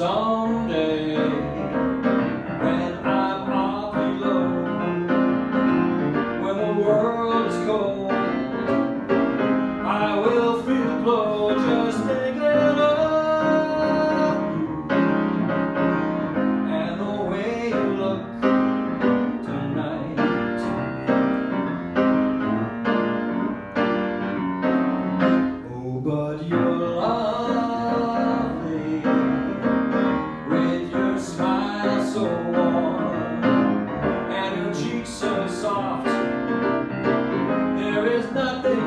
someday. not the